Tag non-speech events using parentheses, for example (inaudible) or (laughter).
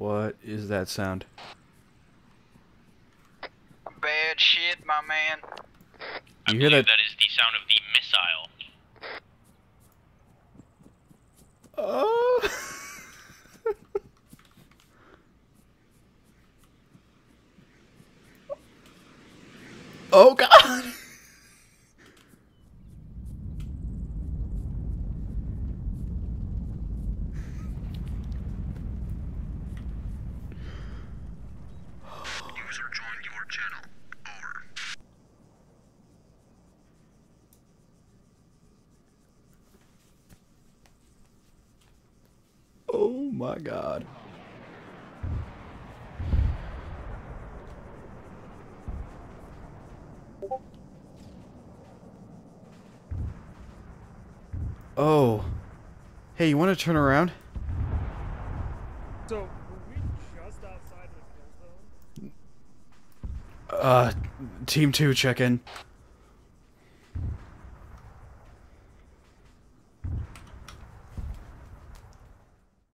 What is that sound? Bad shit, my man. I You hear that- that is the sound of the missile. Oh. (laughs) oh God. Channel. Over. Oh my God. Oh. Hey, you want to turn around? So, were we just outside the kill zone? Uh, team two, check in.